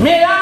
Mia.